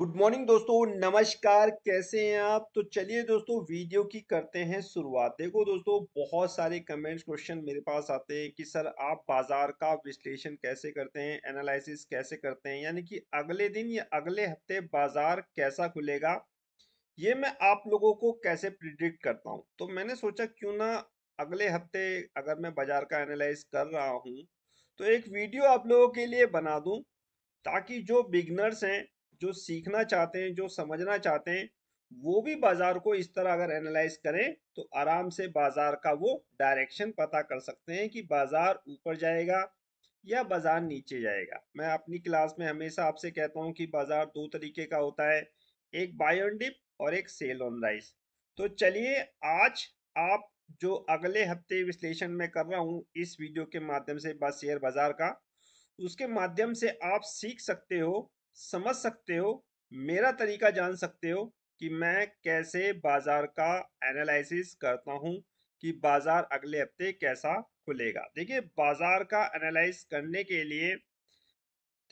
Good morning दोस्तों। नमस्कार। कैसे हैं आप? तो चलिए दोस्तों, वीडियो की करते हैं शुरुआत। देखो दोस्तों, बहुत सारे कमेंट्स क्वेश्चन मेरे पास आते हैं कि, सर, आप बाज़ार का विश्लेषण कैसे करते हैं? एनालिसिस कैसे करते हैं? यानी कि अगले दिन या अगले हफ़्ते बाज़ार कैसा खुलेगा? ये मैं आप लोगों को कैसे प्रिडिक्ट करता हूँ? तो मैंने सोचा, क्यों ना अगले हफ़्ते अगर मैं बाज़ार का एनालाइज कर रहा हूँ तो एक वीडियो आप लोगों के लिए बना दूँ, ताकि जो बिगनर्स हैं जो सीखना चाहते हैं, जो समझना चाहते हैं, वो भी बाज़ार को इस तरह अगर एनालाइज करें तो आराम से बाज़ार का वो डायरेक्शन पता कर सकते हैं कि बाज़ार ऊपर जाएगा या बाज़ार नीचे जाएगा। मैं अपनी क्लास में हमेशा आपसे कहता हूँ कि बाज़ार दो तरीके का होता है, एक बाय ऑन डिप और एक सेल ऑन राइस तो चलिए आज आप जो अगले हफ़्ते विश्लेषण में कर रहा हूँ, इस वीडियो के माध्यम से शेयर बाज़ार का, उसके माध्यम से आप सीख सकते हो समझ सकते हो, मेरा तरीका जान सकते हो कि मैं कैसे बाज़ार का एनालिसिस करता हूँ कि बाज़ार अगले हफ़्ते कैसा खुलेगा। देखिए, बाज़ार का एनालाइज करने के लिए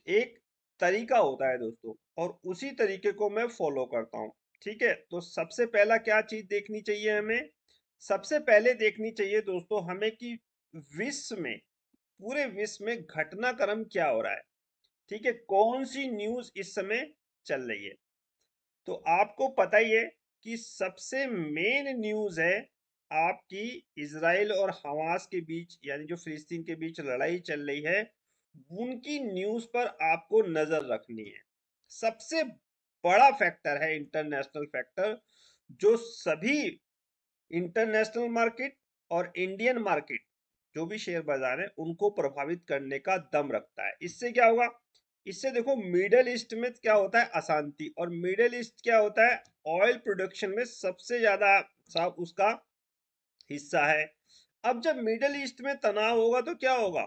एक तरीका होता है दोस्तों और उसी तरीके को मैं फॉलो करता हूँ, ठीक है? तो सबसे पहला क्या चीज़ देखनी चाहिए हमें? सबसे पहले देखनी चाहिए दोस्तों हमें कि विश्व में, पूरे विश्व में घटनाक्रम क्या हो रहा है। ठीक है कौन सी न्यूज़ इस समय चल रही है? तो आपको पता ही है कि सबसे मेन न्यूज़ है आपकी इसराइल और हमास के बीच, यानी जो फिलिस्तीन के बीच लड़ाई चल रही है, उनकी न्यूज़ पर आपको नज़र रखनी है। सबसे बड़ा फैक्टर है इंटरनेशनल फैक्टर, जो सभी इंटरनेशनल मार्केट और इंडियन मार्केट, जो भी शेयर बाज़ार है, उनको प्रभावित करने का दम रखता है। इससे क्या होगा? इससे देखो मिडल ईस्ट में क्या होता है अशांति और मिडल ईस्ट क्या होता है? ऑयल प्रोडक्शन में सबसे ज़्यादा साहब उसका हिस्सा है। अब जब मिडल ईस्ट में तनाव होगा तो क्या होगा?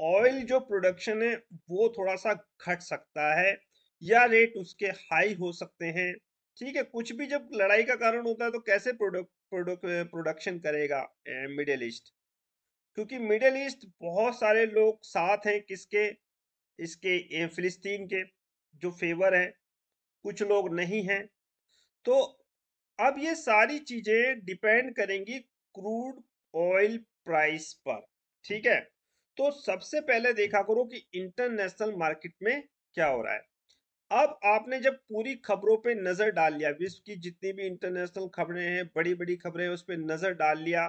ऑयल जो प्रोडक्शन है, वो थोड़ा सा घट सकता है या रेट उसके हाई हो सकते हैं। ठीक है, कुछ भी जब लड़ाई का कारण होता है तो कैसे प्रोडक्ट प्रोडक्शन करेगा मिडिल ईस्ट क्योंकि मिडिल ईस्ट बहुत सारे लोग साथ हैं किसके? इसके फिलिस्तीन के जो फेवर है, कुछ लोग नहीं हैं। तो अब ये सारी चीज़ें डिपेंड करेंगी क्रूड ऑयल प्राइस पर, ठीक है? तो सबसे पहले देखा करो कि इंटरनेशनल मार्केट में क्या हो रहा है। अब आपने जब पूरी खबरों पे नज़र डाल लिया, विश्व की जितनी भी इंटरनेशनल खबरें हैं बड़ी बड़ी खबरें हैं, उस पर नज़र डाल लिया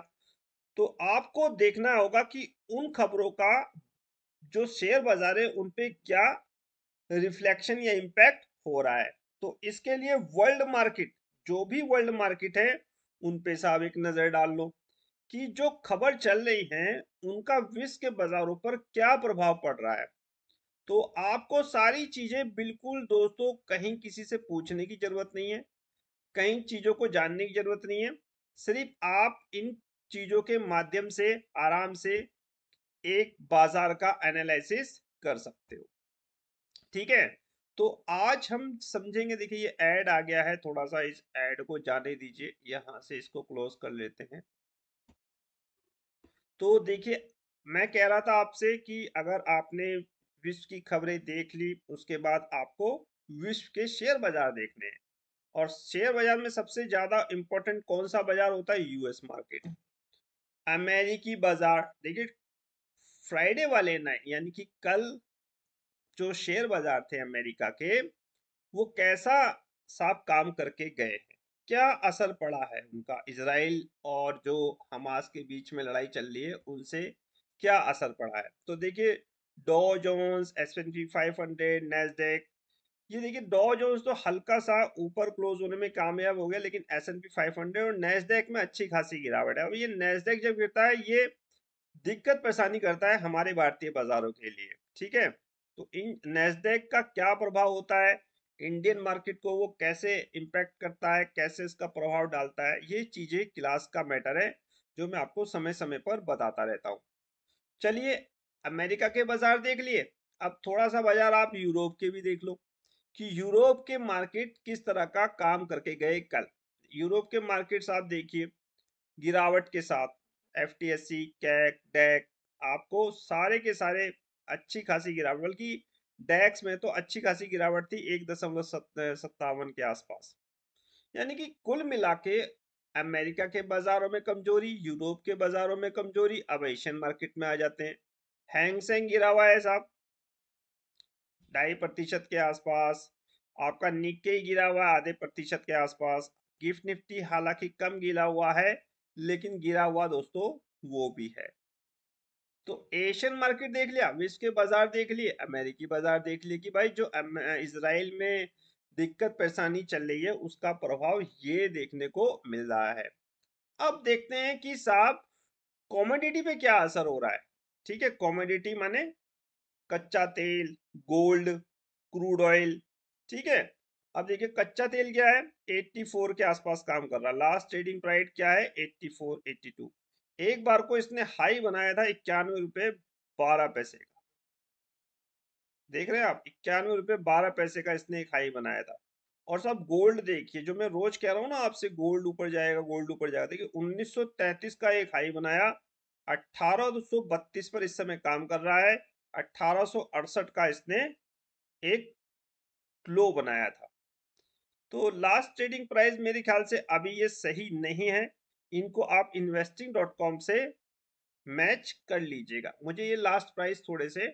तो आपको देखना होगा कि उन खबरों का जो शेयर बाज़ार है, उन पे क्या रिफ्लेक्शन या इम्पैक्ट हो रहा है? तो इसके लिए वर्ल्ड मार्केट जो भी वर्ल्ड मार्केट है, उन पे साहब एक नज़र डाल लो कि जो खबर चल रही है, उनका विश्व के बाजारों पर क्या प्रभाव पड़ रहा है? तो आपको सारी चीज़ें बिल्कुल दोस्तों कहीं किसी से पूछने की ज़रूरत नहीं है, कहीं चीज़ों को जानने की ज़रूरत नहीं है, सिर्फ़ आप इन चीज़ों के माध्यम से, आराम से एक बाज़ार का एनालिसिस कर सकते हो। ठीक है? तो आज हम समझेंगे, देखिए ये ऐड आ गया है थोड़ा सा इस ऐड को जाने दीजिए, यहाँ से इसको क्लोज कर लेते हैं। तो देखिए, मैं कह रहा था आपसे कि अगर आपने विश्व की खबरें देख ली, उसके बाद आपको विश्व के शेयर बाज़ार देखने हैं। और शेयर बाज़ार में सबसे ज़्यादा इंपॉर्टेंट कौन सा बाज़ार होता है? यूएस मार्केट अमेरिकी बाज़ार। देखिए फ्राइडे वाले ना यानी कि कल जो शेयर बाज़ार थे अमेरिका के, वो कैसा साफ़ काम करके गए हैं? क्या असर पड़ा है उनका? इसराइल और जो हमास के बीच में लड़ाई चल रही है, उनसे क्या असर पड़ा है? तो देखिए Dow Jones S and P five hundred Nasdaq ये देखिए डॉ जोन्स तो हल्का सा ऊपर क्लोज होने में कामयाब हो गया, लेकिन S and P five hundred और नेजडेक में अच्छी खासी गिरावट है। अब ये नेजडेक जब गिरता है, ये दिक्कत परेशानी करता है हमारे भारतीय बाजारों के लिए, ठीक है? तो इन नेस्डेक का क्या प्रभाव होता है? इंडियन मार्केट को वो कैसे इम्पैक्ट करता है? कैसे इसका प्रभाव डालता है? ये चीज़ें क्लास का मैटर है, जो मैं आपको समय समय पर बताता रहता हूँ। चलिए, अमेरिका के बाज़ार देख लिए। अब थोड़ा सा बाज़ार आप यूरोप के भी देख लो, कि यूरोप के मार्केट किस तरह का काम करके गए कल। यूरोप के मार्केट्स आप देखिए, गिरावट के साथ F T S C, CAC, DAX, आपको सारे के सारे अच्छी खासी गिरावट, बल्कि डैक्स में तो अच्छी खासी गिरावट थी एक दशमलव सत्तावन के आसपास। यानी कि कुल मिला के अमेरिका के बाजारों में कमज़ोरी, यूरोप के बाजारों में कमज़ोरी, अब एशियन मार्केट में आ जाते हैं। हैंगसेंग गिरा हुआ है साहब। ढाई प्रतिशत के आसपास। आपका निक्के गिरा हुआ आधे प्रतिशत के आसपास। गिफ्ट निफ्टी हालाँकि कम गिरा हुआ है। लेकिन गिरा हुआ दोस्तों, वो भी है। तो एशियन मार्केट देख लिया, विश्व के बाज़ार देख लिए, अमेरिकी बाज़ार देख लिए कि भाई जो इसराइल में दिक्कत परेशानी चल रही है, उसका प्रभाव ये देखने को मिल रहा है। अब देखते हैं कि साहब कॉमोडिटी पे क्या असर हो रहा है? ठीक है कॉमोडिटी माने कच्चा तेल गोल्ड क्रूड ऑयल ठीक है? अब देखिए, कच्चा तेल क्या है? 84 के आसपास काम कर रहा लास्ट ट्रेडिंग प्राइस क्या है? 84 82 एक बार को इसने हाई बनाया था इक्यानवे रुपए बारह पैसे का। देख रहे हैं आप? इक्यानवे रुपए बारह पैसे का इसने एक हाई बनाया था। और सब गोल्ड देखिए, जो मैं रोज कह रहा हूँ ना, आपसे गोल्ड ऊपर जाएगा गोल्ड ऊपर जाएगा। देखिए 1933 का एक हाई बनाया, अठारह पर इस समय काम कर रहा है, अठारह का इसने एक लो बनाया था। तो लास्ट ट्रेडिंग प्राइस मेरे ख्याल से अभी ये सही नहीं है। इनको आप इन्वेस्टिंग डॉट कॉम से मैच कर लीजिएगा। मुझे ये लास्ट प्राइस थोड़े से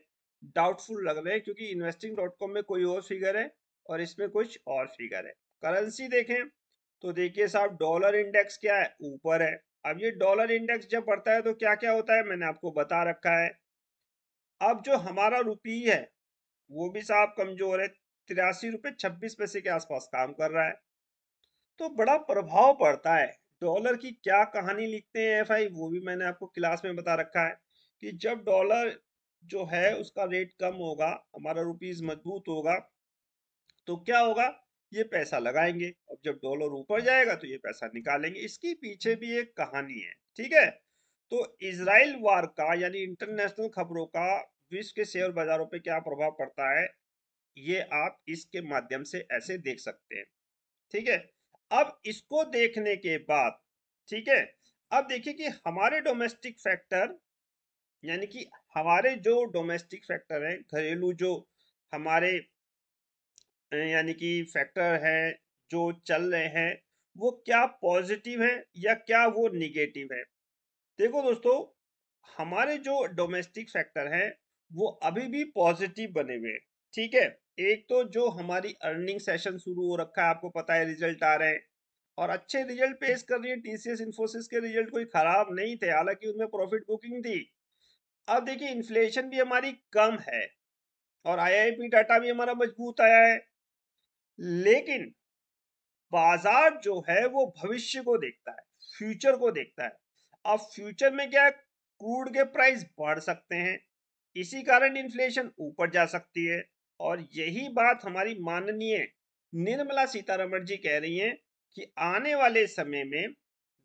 डाउटफुल लग रहे हैं क्योंकि इन्वेस्टिंग डॉट कॉम में कोई और फिगर है और इसमें कुछ और फिगर है। करेंसी देखें तो देखिए साहब डॉलर इंडेक्स क्या है? ऊपर है। अब ये डॉलर इंडेक्स जब बढ़ता है तो क्या क्या होता है? मैंने आपको बता रखा है। अब जो हमारा रुपी है, वो भी साहब कमज़ोर है। तिरासी रुपये छब्बीस पैसे के आसपास काम कर रहा है। तो बड़ा प्रभाव पड़ता है। डॉलर की क्या कहानी लिखते हैं एफ़ आई वो भी मैंने आपको क्लास में बता रखा है कि जब डॉलर जो है उसका रेट कम होगा, हमारा रुपीज़ मज़बूत होगा तो क्या होगा? ये पैसा लगाएँगे। अब जब डॉलर ऊपर जाएगा तो ये पैसा निकालेंगे। इसके पीछे भी एक कहानी है, ठीक है? तो इसराइल वार का, यानी इंटरनेशनल खबरों का, विश्व के शेयर बाजारों पे क्या प्रभाव पड़ता है? ये आप इसके माध्यम से ऐसे देख सकते हैं। ठीक है? अब इसको देखने के बाद, ठीक है? अब देखिए कि हमारे डोमेस्टिक फैक्टर यानी कि हमारे जो डोमेस्टिक फैक्टर हैं, घरेलू जो हमारे यानी कि फैक्टर है, जो चल रहे हैं, वो क्या पॉजिटिव है या क्या वो निगेटिव है? देखो दोस्तों, हमारे जो डोमेस्टिक फैक्टर हैं, वो अभी भी पॉजिटिव बने हुए ठीक है? एक तो जो हमारी अर्निंग सेशन शुरू हो रखा है, आपको पता है रिज़ल्ट आ रहे हैं। और अच्छे रिज़ल्ट पेश कर रही है टीसीएस इन्फोसिस के रिज़ल्ट कोई खराब नहीं थे, हालाँकि उनमें प्रॉफिट बुकिंग थी। अब देखिए इन्फ्लेशन भी हमारी कम है और आईआईपी डाटा भी हमारा मज़बूत आया है। लेकिन बाज़ार जो है, वो भविष्य को देखता है फ्यूचर को देखता है। अब फ्यूचर में क्या क्रूड के प्राइस बढ़ सकते हैं, इसी कारण इन्फ्लेशन ऊपर जा सकती है। और यही बात हमारी माननीय निर्मला सीतारमण जी कह रही हैं कि आने वाले समय में,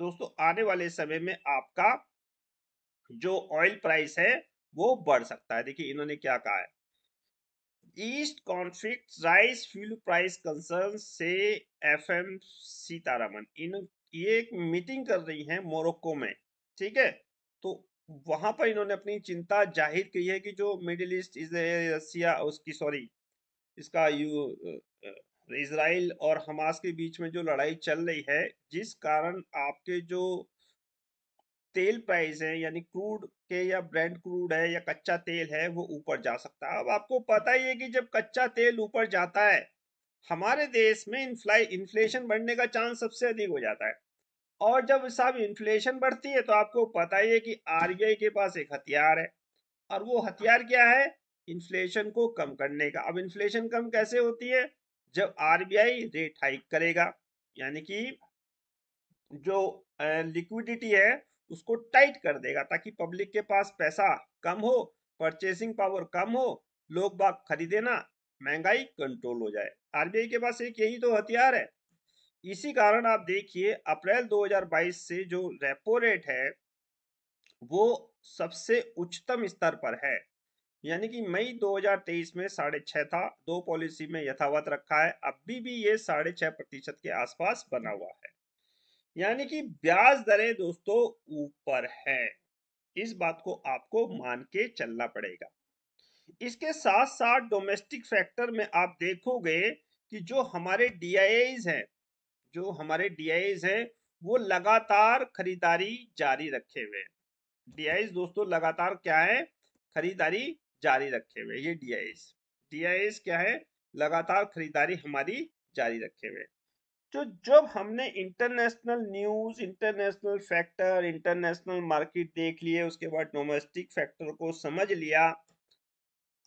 दोस्तों, आने वाले समय में आपका जो ऑयल प्राइस है, वो बढ़ सकता है। देखिए, इन्होंने क्या कहा है? East conflict rise fuel price concern से एफ़ एम सीतारामन इन, ये एक मीटिंग कर रही हैं मोरक्को में, ठीक है? तो वहाँ पर इन्होंने अपनी चिंता ज़ाहिर की है कि जो मिडिल ईस्ट रसिया उसकी, सॉरी, इसका यू इसराइल और हमास के बीच में जो लड़ाई चल रही है, जिस कारण आपके जो तेल प्राइस है, यानी क्रूड के या ब्रेंड क्रूड है या कच्चा तेल है, वो ऊपर जा सकता है। अब आपको पता ही है कि जब कच्चा तेल ऊपर जाता है, हमारे देश में इन्फ्लाई, इन्फ्लेशन बढ़ने का चांस सबसे अधिक हो जाता है। और जब साहब इन्फ्लेशन बढ़ती है तो आपको पता ही है कि आरबीआई के पास एक हथियार है। और वो हथियार क्या है? इन्फ्लेशन को कम करने का। अब इन्फ्लेशन कम कैसे होती है? जब आरबीआई रेट हाइक करेगा, यानी कि जो लिक्विडिटी है, उसको टाइट कर देगा, ताकि पब्लिक के पास पैसा कम हो परचेसिंग पावर कम हो, लोग बाग खरीदे ना, महँगाई कंट्रोल हो जाए। आरबीआई के पास एक यही तो हथियार है। इसी कारण आप देखिए, अप्रैल 2022 से जो रेपो रेट है, वो सबसे उच्चतम स्तर पर है। यानी कि मई 2023 में साढ़े छह था, दो पॉलिसी में यथावत रखा है, अभी भी ये साढ़े छह प्रतिशत के आसपास बना हुआ है। यानी कि ब्याज दरें दोस्तों ऊपर है। इस बात को आपको मान के चलना पड़ेगा। इसके साथ साथ डोमेस्टिक फैक्टर में आप देखोगे कि जो हमारे डी हैं जो हमारे डी हैं, वो लगातार खरीदारी जारी रखे हुए डी दोस्तों, लगातार क्या है? खरीदारी जारी रखे हुए ये डी डी क्या है? लगातार खरीदारी हमारी जारी रखे हुए तो जब हमने international news international factor international market देख लिए, उसके बाद डोमेस्टिक फैक्टर को समझ लिया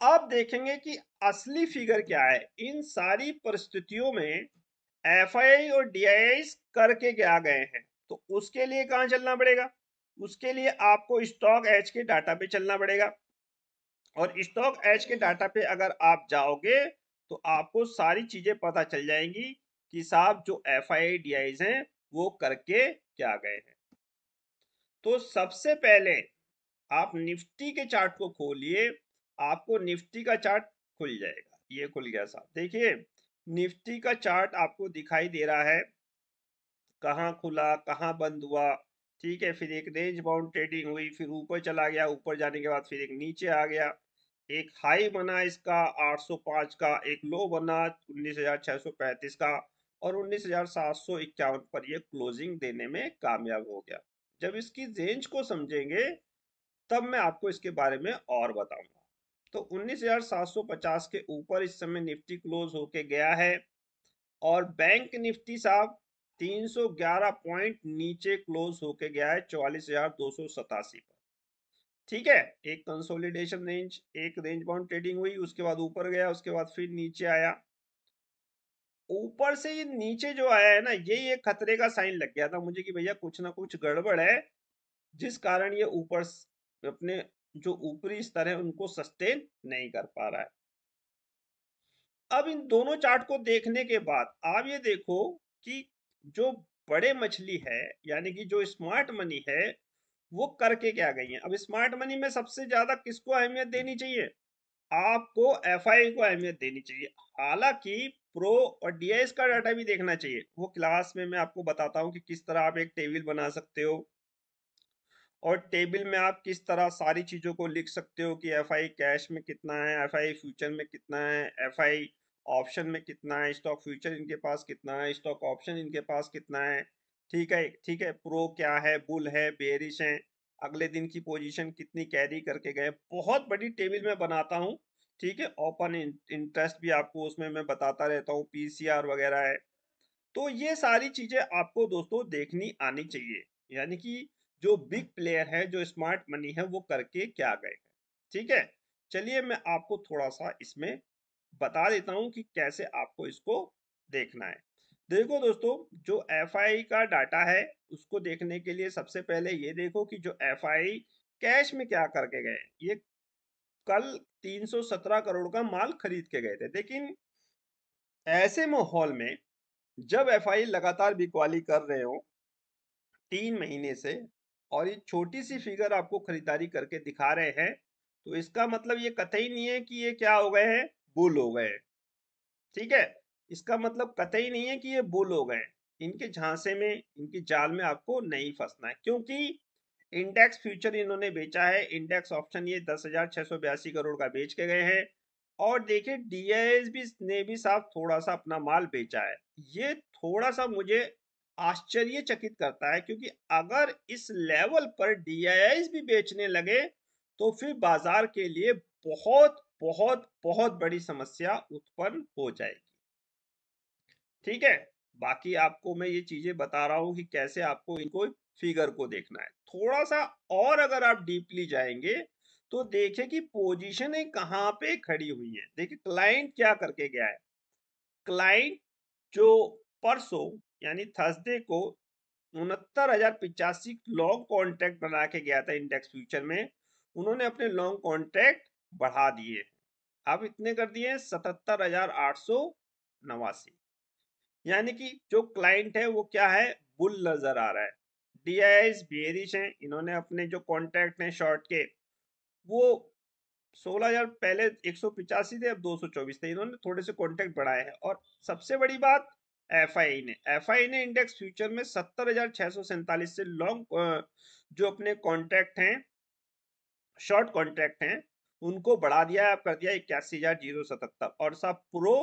अब देखेंगे कि असली फिगर क्या है? इन सारी परिस्थितियों में एफ़ और डी करके क्या गए हैं तो उसके लिए कहाँ चलना पड़ेगा? उसके लिए आपको स्टॉक एच के डाटा पे चलना पड़ेगा। और स्टॉक एच के डाटा पे अगर आप जाओगे तो आपको सारी चीज़ें पता चल जाएँगी कि साहब जो एफ़ आई हैं, वो करके क्या गए हैं। तो सबसे पहले आप निफ्टी के चार्ट को खोलिए, आपको निफ्टी का चार्ट खुल जाएगा। ये खुल गया साहब। देखिए निफ्टी का चार्ट आपको दिखाई दे रहा है। कहाँ खुला कहाँ बंद हुआ ठीक है फिर एक रेंज बाउंड ट्रेडिंग हुई फिर ऊपर चला गया ऊपर जाने के बाद फिर एक नीचे आ गया। एक हाई बना इसका 805 का एक लो बना 19,635 का और उन्नीस पर ये क्लोजिंग देने में कामयाब हो गया। जब इसकी रेंज को समझेंगे तब मैं आपको इसके बारे में और बताऊँगा। तो 19,750 के ऊपर इस समय निफ्टी क्लोज होके गया है और बैंक निफ्टी साहब 311 पॉइंट नीचे क्लोज होके गया है चौवालीस पर। ठीक है एक कंसोलिडेशन रेंज एक रेंज बाउंड ट्रेडिंग हुई उसके बाद ऊपर गया उसके बाद फिर नीचे आया। ऊपर से ये नीचे जो आया है ना ये ये खतरे का साइन लग गया था मुझे कि भैया कुछ ना कुछ गड़बड़ है जिस कारण ये ऊपर अपने जो ऊपरी स्तर है, उनको सस्टेन नहीं कर पा रहा है। अब इन दोनों चार्ट को देखने के बाद आप ये देखो कि जो बड़े मछली है, यानी कि जो स्मार्ट मनी है, वो करके क्या गई है? अब स्मार्ट मनी में सबसे ज़्यादा किसको अहमियत देनी चाहिए? आपको एफ़ को अहमियत देनी चाहिए। हालाँकि प्रो और डी का डाटा भी देखना चाहिए। वो क्लास में मैं आपको बताता हूँ कि किस तरह आप एक टेबल बना सकते हो। और टेबल में आप किस तरह सारी चीज़ों को लिख सकते हो कि एफ़ आई कैश में कितना है एफ़ आई फ्यूचर में कितना है एफ़ आई ऑप्शन में कितना है स्टॉक फ्यूचर इनके पास कितना है स्टॉक ऑप्शन इनके पास कितना है, ठीक है ठीक है प्रो क्या है बुल है बेरिश है, अगले दिन की पोजीशन कितनी कैरी करके गए, बहुत बड़ी टेबल में बनाता हूँ, ठीक है ओपन इंटरेस्ट भी आपको उसमें मैं बताता रहता हूँ पीसीआर वगैरह है तो ये सारी चीज़ें आपको दोस्तों देखनी आनी चाहिए, यानी कि जो बिग प्लेयर है, जो स्मार्ट मनी है, वो करके क्या गए ठीक है? चलिए मैं आपको थोड़ा सा इसमें बता देता हूँ कि कैसे आपको इसको देखना है। देखो दोस्तों, जो एफ़ का डाटा है, उसको देखने के लिए सबसे पहले ये देखो कि जो एफ़ कैश में क्या करके गए ये कल 317 करोड़ का माल खरीद के गए थे। लेकिन ऐसे माहौल में जब एफ़ लगातार बिकवाली कर रहे हो, तीन महीने से और ये छोटी सी फिगर आपको खरीदारी करके दिखा रहे हैं। तो इसका मतलब ये कतई नहीं है कि ये क्या हो गए हैं? बुल हो गए। ठीक है? इसका मतलब कतई नहीं है कि ये बुल हो गए। इनके झांसे में, इनकी जाल में आपको नहीं फंसना है। क्योंकि इंडेक्स फ्यूचर इन्होंने बेचा है। इंडेक्स ऑप्शन ये दस हज़ार सौ बयासी करोड़ का बेच के गए हैं। और देखिए डीआईएस भी, ने भी साफ़ थोड़ा सा अपना माल बेचा है। ये थोड़ा सा मुझे आश्चर्यचकित करता है क्योंकि अगर इस लेवल पर डीआईएस भी बेचने लगे तो फिर बाज़ार के लिए बहुत बहुत बहुत बड़ी समस्या उत्पन्न हो जाएगी। ठीक है? बाकी आपको मैं ये चीज़ें बता रहा हूँ कि कैसे आपको इनको फिगर को देखना है। थोड़ा सा और अगर आप डीपली जाएँगे तो देखें कि पोजीशन कहाँ पे खड़ी हुई है। देखिए, क्लाइंट क्या करके गया है? क्लाइंट जो परसों यानी थर्सडे को उनहत्तर हज़ार पिचासी लॉन्ग कॉन्ट्रैक्ट बना के गया था इंडेक्स फ्यूचर में। उन्होंने अपने लॉन्ग कॉन्ट्रैक्ट बढ़ा दिए। अब इतने कर दिए सतहत्तर हज़ार आठ सौ नवासी। यानी कि जो क्लाइंट है वो क्या है? बुल नज़र आ रहा है। डी आई बेरिश है। इन्होंने अपने जो कॉन्ट्रैक्ट हैं शॉर्ट के, वो सोलह हज़ार पहले एक सौ पिचासी थे, अब दो सौ चौबीस थे। इन्होंने थोड़े से कॉन्ट्रैक्ट बढ़ाए हैं। और सबसे बड़ी बात एफ़ आई ने। एफ़ आई ने इंडेक्स फ्यूचर में सत्तर हज़ार छह सौ सैंतालीस से लॉन्ग जो अपने कॉन्ट्रैक्ट हैं, शॉर्ट कॉन्ट्रैक्ट हैं, उनको बढ़ा दिया आप कर दिया इक्यासी हज़ार ज़ीरो सतहत्तर। और साहब प्रो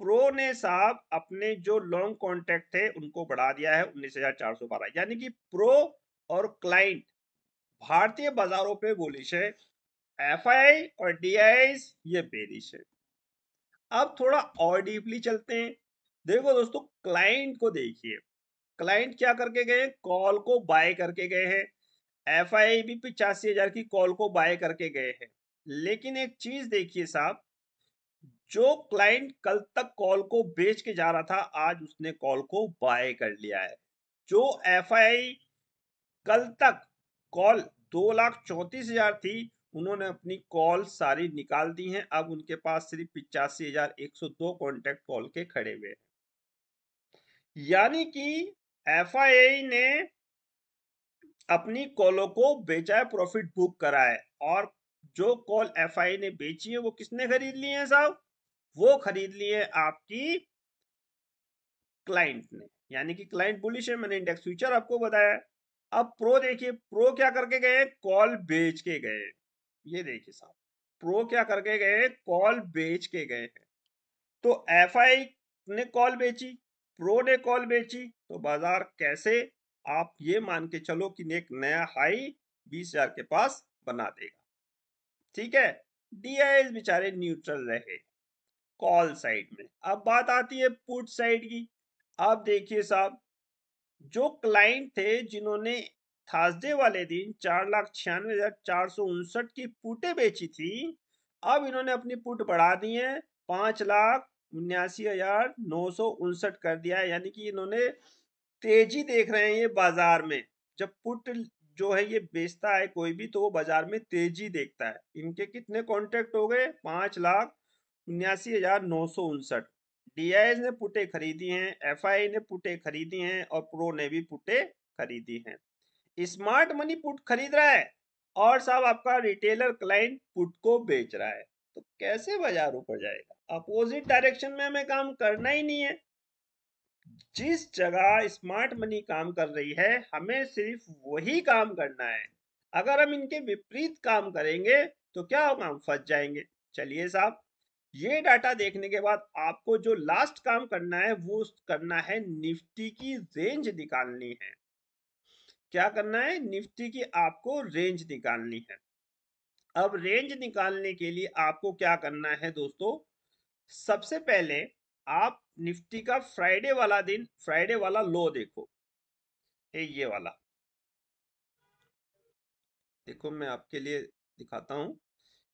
प्रो ने साहब अपने जो लॉन्ग कॉन्ट्रैक्ट थे उनको बढ़ा दिया है उन्नीस हज़ार चार सौ बारह। यानी कि प्रो और क्लाइंट, भारतीय बाजारों पे बोलिश है, एफ़ और डीआई ये बेरिश है। अब थोड़ा और डीपली चलते हैं। देखो दोस्तों, क्लाइंट को देखिए। क्लाइंट क्या करके गए कॉल को बाय करके गए हैं। एफ़ आई भी पिचासी हज़ार की कॉल को बाय करके गए हैं। लेकिन एक चीज़ देखिए साहब, जो क्लाइंट कल तक कॉल को बेच के जा रहा था, आज उसने कॉल को बाय कर लिया है। जो एफ़ कल तक कॉल दो लाख चौतीस हज़ार थी, उन्होंने अपनी कॉल सारी निकाल दी हैं। अब उनके पास सिर्फ़ पिचासी हज़ार एक सौ दो कॉन्टेक्ट कॉल के खड़े हुए हैं। यानी कि एफ़ ने अपनी कॉलों को बेचा है, प्रॉफिट बुक करा है। और जो कॉल एफ़ ने बेची है, वो किसने खरीद ली है साहब? वो खरीद लिए आपकी क्लाइंट ने। यानी कि क्लाइंट बुलिश है, मैंने इंडेक्स फ्यूचर आपको बताया। अब प्रो देखिए, प्रो क्या करके गए कॉल बेच के गए ये देखिए साहब, प्रो क्या करके गए कॉल बेच के गए हैं। तो एफ़ ने कॉल बेची प्रो ने कॉल बेची तो बाज़ार कैसे, आप ये मान के चलो कि एक नया हाई बीस हज़ार के पास बना देगा। ठीक है? डी बेचारे न्यूट्रल रहे कॉल साइड में। अब बात आती है पुट साइड की। अब देखिए साहब, जो क्लाइंट थे जिन्होंने थर्सडे वाले दिन चार लाख छियानवे हज़ार चार सौ उनसठ की पुटे बेची थी, अब इन्होंने अपनी पुट बढ़ा दी है, पाँच लाख उन्यासी हज़ार नौ सौ उनसठ कर दिया है। यानी कि इन्होंने तेज़ी देख रहे हैं ये बाज़ार में। जब पुट जो है ये बेचता है कोई भी तो वो बाज़ार में तेज़ी देखता है। इनके कितने कॉन्ट्रैक्ट हो गए? पाँच लाख उन्यासी हज़ार नौ सौ उनसठ। डी ने पुटे खरीदी हैं एफ़ ने पुटे खरीदी हैं और प्रो ने भी पुटे खरीदी हैं। स्मार्ट मनी पुट खरीद रहा है और साहब आपका रिटेलर क्लाइंट पुट को बेच रहा है। तो कैसे बाज़ार ऊपर जाएगा? अपोजिट डायरेक्शन में हमें काम करना ही नहीं है। जिस जगह स्मार्ट मनी काम कर रही है, हमें सिर्फ़ वही काम करना है। अगर हम इनके विपरीत काम करेंगे तो क्या होगा हम फंस जाएँगे? चलिए साहब, ये डाटा देखने के बाद आपको जो लास्ट काम करना है, वो करना है निफ्टी की रेंज निकालनी है। क्या करना है? निफ्टी की आपको रेंज निकालनी है। अब रेंज निकालने के लिए आपको क्या करना है दोस्तों? सबसे पहले आप निफ्टी का फ्राइडे वाला दिन फ्राइडे वाला लो देखो। ये वाला। देखो, मैं आपके लिए दिखाता हूँ।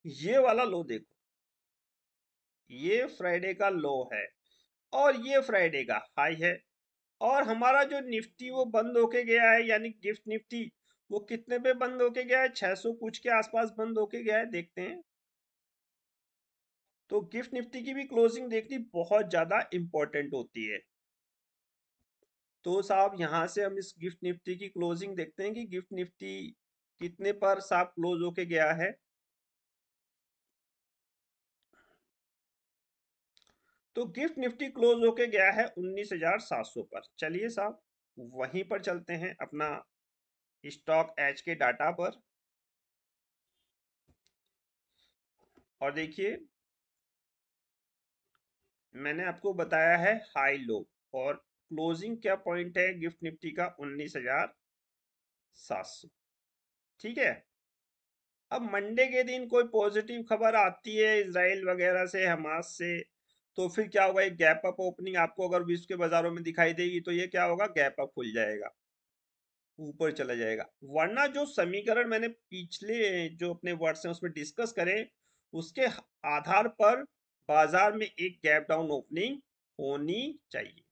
ये वाला लो देखो। ये फ्राइडे का लो है और ये फ्राइडे का हाई है और हमारा जो निफ्टी वो बंद होके गया है, यानी गिफ्ट निफ्टी वो कितने पे बंद होके गया है? 600 कुछ के आसपास बंद होके गया है, देखते हैं। तो गिफ्ट निफ्टी की भी क्लोजिंग देखनी बहुत ज़्यादा इंपॉर्टेंट होती है। तो साहब, यहाँ से हम इस गिफ्ट निफ्टी की क्लोजिंग देखते हैं कि गिफ्ट निफ्टी कितने पर साहब क्लोज होके गया है। तो गिफ्ट निफ्टी क्लोज होके गया है उन्नीस हज़ार सात सौ पर। चलिए साहब, वहीं पर चलते हैं अपना स्टॉक एच के डाटा पर। और देखिए, मैंने आपको बताया है हाई लो और क्लोजिंग क्या पॉइंट है? गिफ्ट निफ्टी का उन्नीस हज़ार सात सौ। ठीक है? अब मंडे के दिन कोई पॉजिटिव खबर आती है इसराइल वगैरह से हमास से तो फिर क्या होगा? एक गैप अप ओपनिंग आपको अगर विश्व के बाजारों में दिखाई देगी तो ये क्या होगा? गैप अप खुल जाएगा। ऊपर चला जाएगा। वरना जो समीकरण मैंने पिछले जो अपने वर्ड्स हैं, उसमें डिस्कस करें, उसके आधार पर बाज़ार में एक गैप डाउन ओपनिंग होनी चाहिए।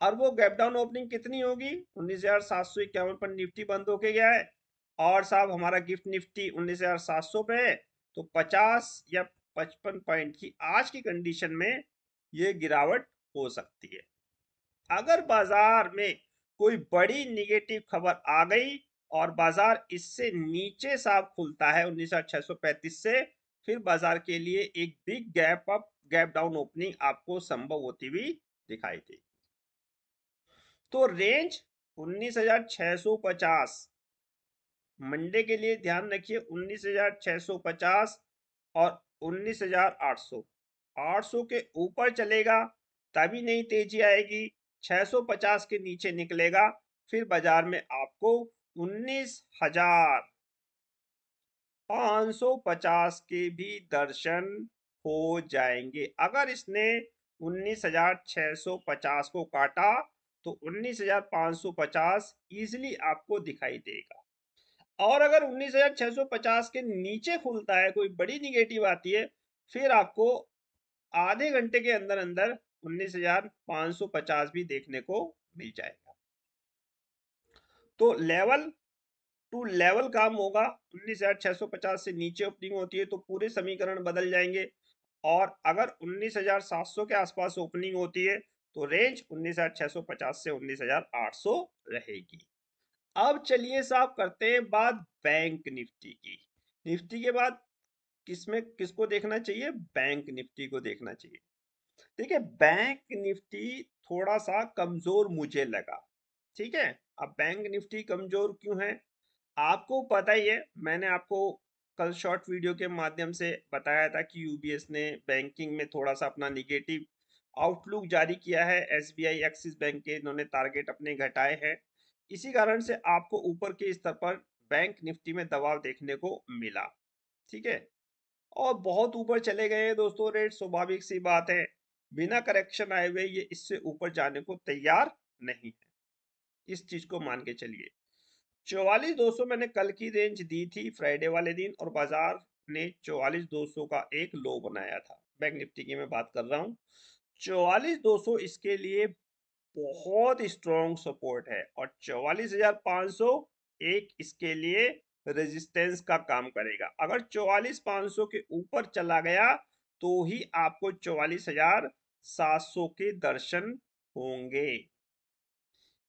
और वो गैप डाउन ओपनिंग कितनी होगी? उन्नीस हज़ार पर निफ्टी बंद होके गया है। और साहब, हमारा गिफ्ट निफ्टी उन्नीस हज़ार पे है। तो पचास या पचपन पॉइंट की आज की कंडीशन में ये गिरावट हो सकती है। अगर बाज़ार में कोई बड़ी निगेटिव खबर आ गई और बाज़ार इससे नीचे साफ़ खुलता है उन्नीस से फिर बाज़ार के लिए एक big gap up gap down opening आपको संभव होती हुई दिखाई देगी तो रेंज 19,650 मंडे के लिए ध्यान रखिए 19,650 और 19,800 800 के ऊपर चलेगा तभी नहीं तेज़ी आएगी। 650 के नीचे निकलेगा, फिर बाज़ार में आपको उन्नीस हज़ार के भी दर्शन हो जाएँगे। अगर इसने उन्नीस हज़ार छह सौ पचास को काटा तो उन्नीस हज़ार पाँच सौ पचास इजिली आपको दिखाई देगा। और अगर उन्नीस हज़ार छह सौ पचास के नीचे खुलता है, कोई बड़ी निगेटिव आती है, फिर आपको आधे घंटे के अंदर अंदर उन्नीस हज़ार पाँच सौ पचास भी देखने को मिल जाएगा। तो लेवल टू लेवल काम होगा। उन्नीस हज़ार छह सौ पचास से नीचे ओपनिंग होती है तो पूरे समीकरण बदल जाएँगे और अगर 19,700 के आसपास ओपनिंग होती है तो रेंज 19,650 से 19,800 रहेगी। अब चलिए साहब करते हैं बात बैंक निफ्टी की। निफ्टी के बाद किसमें किसको देखना चाहिए? बैंक निफ्टी को देखना चाहिए। ठीक है, बैंक निफ्टी थोड़ा सा कमज़ोर मुझे लगा, ठीक है? अब बैंक निफ्टी कमज़ोर क्यों है? आपको पता ही है, मैंने आपको कल शॉर्ट वीडियो के माध्यम से बताया था कि यूबीएस ने बैंकिंग में थोड़ा सा अपना निगेटिव आउटलुक जारी किया है एसबीआई एक्सिस बैंक के इन्होंने टारगेट अपने घटाए हैं। इसी कारण से आपको ऊपर के स्तर पर बैंक निफ्टी में दबाव देखने को मिला, ठीक है? और बहुत ऊपर चले गए हैं दोस्तों, रेट स्वाभाविक सी बात है। बिना करेक्शन आए हुए ये इससे ऊपर जाने को तैयार नहीं है। इस चीज़ को मान के चलिए। चौवालीस दो सौ मैंने कल की रेंज दी थी फ्राइडे वाले दिन, और बाज़ार ने चौवालीस दो सौ का एक लो बनाया था। बैंक निफ्टी की मैं बात कर रहा हूँ। चौवालीस दो सौ इसके लिए बहुत स्ट्रॉन्ग सपोर्ट है, और चौवालीस हज़ार पाँच सौ एक इसके लिए रेजिस्टेंस का काम करेगा। अगर चौवालीस पाँच सौ के ऊपर चला गया तो ही आपको चौवालीस हज़ार सात सौ के दर्शन होंगे।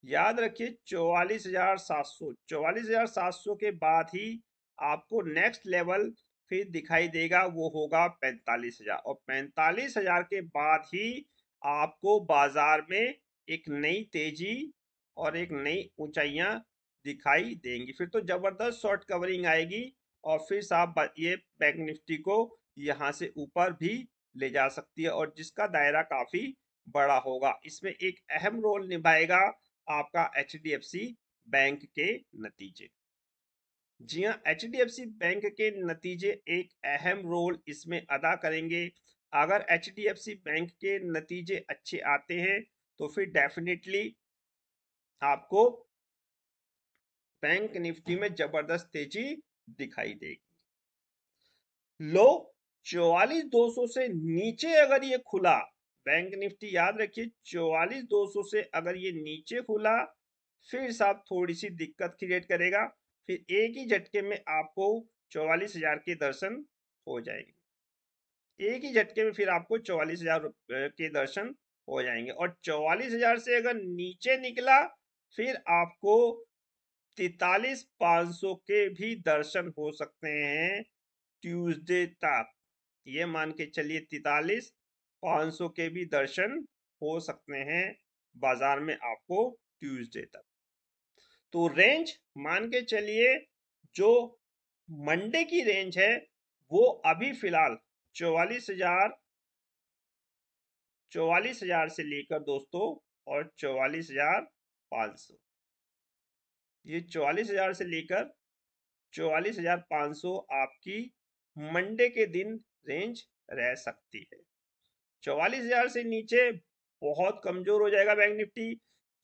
याद रखिए चौवालीस हज़ार सात सौ। चौवालीस हज़ार सात सौ के बाद ही आपको नेक्स्ट लेवल फिर दिखाई देगा, वो होगा पैंतालीस हज़ार। और पैंतालीस हज़ार के बाद ही आपको बाज़ार में एक नई तेज़ी और एक नई ऊंचाइयाँ दिखाई देंगी। फिर तो ज़बरदस्त शॉर्ट कवरिंग आएगी और फिर साहब ये बैंक निफ्टी को यहाँ से ऊपर भी ले जा सकती है और जिसका दायरा काफ़ी बड़ा होगा। इसमें एक अहम रोल निभाएगा आपका एचडीएफसी बैंक के नतीजे। जी हाँ एच बैंक के नतीजे एक अहम रोल इसमें अदा करेंगे। अगर एचडीएफसी बैंक के नतीजे अच्छे आते हैं तो फिर डेफिनेटली आपको बैंक निफ्टी में ज़बरदस्त तेज़ी दिखाई देगी। लो चौवालीस दो सौ से नीचे अगर ये खुला, बैंक निफ्टी याद रखिए, चौवालीस दो सौ से अगर ये नीचे खुला, फिर साहब थोड़ी सी दिक्कत क्रिएट करेगा, फिर एक ही झटके में आपको चौवालीस हज़ार के दर्शन हो जाएँगे। एक ही झटके में फिर आपको चौवालीस हज़ार के दर्शन हो जाएँगे और चौवालीस हज़ार से अगर नीचे निकला, फिर आपको तैतालीस पाँच सौ के भी दर्शन हो सकते हैं, ट्यूसडे तक। ये मान के चलिए तैतालीस 500 के भी दर्शन हो सकते हैं बाज़ार में आपको ट्यूसडे तक। तो रेंज मान के चलिए जो मंडे की रेंज है, वो अभी फ़िलहाल चौवालीस हज़ार चौवालीस हज़ार से लेकर दोस्तों और चौवालीस हज़ार पाँच सौ। ये चौवालीस हज़ार से लेकर चौवालीस हज़ार पाँच सौ आपकी मंडे के दिन रेंज रह सकती है। चौवालीस हज़ार से नीचे बहुत कमज़ोर हो जाएगा बैंक निफ्टी।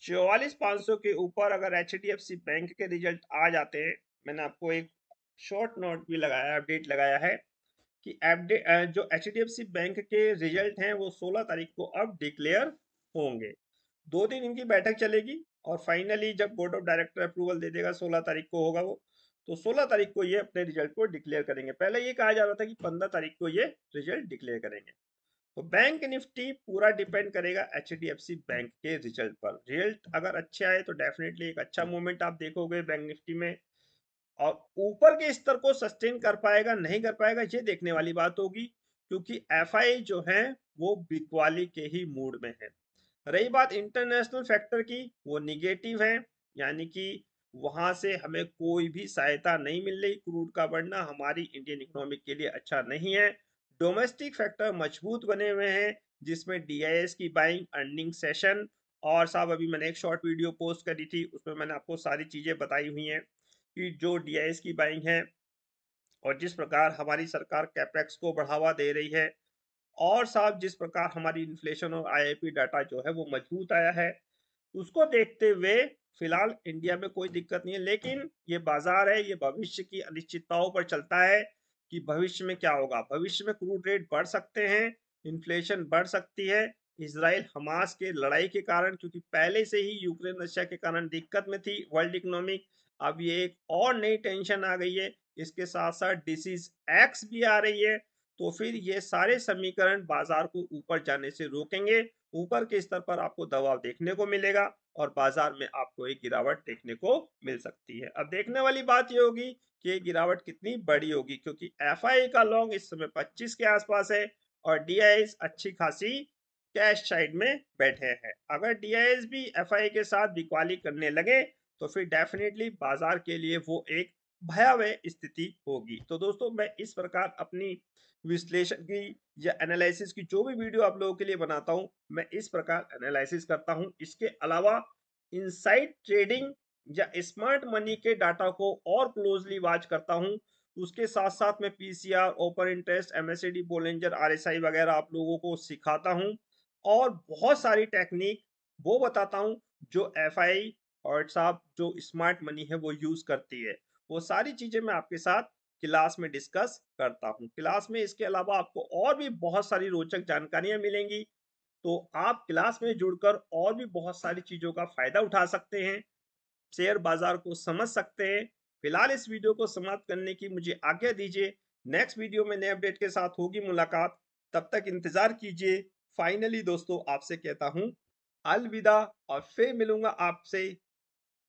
चौवालीस पाँच सौ के ऊपर अगर एचडीएफसी बैंक के रिज़ल्ट आ जाते हैं मैंने आपको एक शॉर्ट नोट भी लगाया, अपडेट लगाया है कि अपडेट जो एचडीएफसी बैंक के रिज़ल्ट हैं, वो 16 तारीख को अब डिक्लेयर होंगे। दो दिन इनकी बैठक चलेगी और फाइनली जब बोर्ड ऑफ़ डायरेक्टर अप्रूवल दे देगा 16 तारीख को होगा वो तो 16 तारीख को ये अपने रिज़ल्ट को डिक्लेयर करेंगे। पहले ये कहा जा रहा था कि 15 तारीख को ये रिज़ल्ट डिक्लेयर करेंगे। तो बैंक निफ्टी पूरा डिपेंड करेगा एचडीएफसी बैंक के रिज़ल्ट पर। रिज़ल्ट अगर अच्छे आए तो डेफिनेटली एक अच्छा मूवमेंट आप देखोगे बैंक निफ्टी में। और ऊपर के स्तर को सस्टेन कर पाएगा, नहीं कर पाएगा, ये देखने वाली बात होगी, क्योंकि एफ़ जो है, वो बिकवाली के ही मूड में है। रही बात इंटरनेशनल फैक्टर की, वो निगेटिव है, यानी कि वहाँ से हमें कोई भी सहायता नहीं मिल रही क्रूड का बढ़ना हमारी इंडियन इकोनॉमी के लिए अच्छा नहीं है। डोमेस्टिक फैक्टर मज़बूत बने हुए हैं, जिसमें डीआईएस की बाइंग अर्निंग सेशन और साहब अभी मैंने एक शॉर्ट वीडियो पोस्ट करी थी, उसमें मैंने आपको सारी चीज़ें बताई हुई हैं कि जो डीआईएस की बाइंग है और जिस प्रकार हमारी सरकार कैपेक्स को बढ़ावा दे रही है और साहब जिस प्रकार हमारी इन्फ्लेशन और आईआईपी डाटा जो है वो मज़बूत आया है उसको देखते हुए फ़िलहाल इंडिया में कोई दिक्कत नहीं है, लेकिन ये बाज़ार है, ये भविष्य की अनिश्चितताओं पर चलता है कि भविष्य में क्या होगा। भविष्य में क्रूड रेट बढ़ सकते हैं, इन्फ्लेशन बढ़ सकती है इसराइल हमास के लड़ाई के कारण, क्योंकि पहले से ही यूक्रेन रशिया के कारण दिक्कत में थी, वर्ल्ड इकोनॉमिक। अब ये एक और नई टेंशन आ गई है, इसके साथ साथ डिसीज एक्स भी आ रही है तो फिर ये सारे समीकरण बाज़ार को ऊपर जाने से रोकेंगे। ऊपर के स्तर पर आपको दबाव देखने को मिलेगा और बाज़ार में आपको एक गिरावट देखने को मिल सकती है। अब देखने वाली बात ये होगी कि ये गिरावट कितनी बड़ी होगी, क्योंकि एफ़ का लॉन्ग इस समय 25 के आसपास है और डीआईएस अच्छी खासी कैश साइड में बैठे हैं। अगर डी भी एफ़ के साथ बिकवाली करने लगे तो फिर डेफिनेटली बाज़ार के लिए वो एक भयावह स्थिति होगी। तो दोस्तों, मैं इस प्रकार अपनी विश्लेषण की या एनालिसिस की जो भी वीडियो आप लोगों के लिए बनाता हूँ, मैं इस प्रकार एनालिसिस करता हूँ। इसके अलावा इनसाइड ट्रेडिंग या स्मार्ट मनी के डाटा को और क्लोजली वॉच करता हूँ। उसके साथ साथ मैं PCR open interest MSD Bollinger RSI वगैरह आप लोगों को सिखाता हूँ। और बहुत सारी टेक्निक वो बताता हूँ जो एफआई और साहब जो स्मार्ट मनी है वो यूज़ करती है। वो सारी चीज़ें मैं आपके साथ क्लास में डिस्कस करता हूँ। क्लास में इसके अलावा आपको और भी बहुत सारी रोचक जानकारियाँ मिलेंगी। तो आप क्लास में जुड़कर और भी बहुत सारी चीज़ों का फ़ायदा उठा सकते हैं, शेयर बाज़ार को समझ सकते हैं। फ़िलहाल इस वीडियो को समाप्त करने की मुझे आज्ञा दीजिए। नेक्स्ट वीडियो में नए अपडेट के साथ होगी मुलाकात। तब तक इंतज़ार कीजिए। फाइनली दोस्तों आपसे कहता हूँ, अलविदा और फिर मिलूँगा आपसे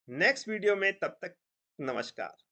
नेक्स्ट वीडियो में। तब तक नमस्कार।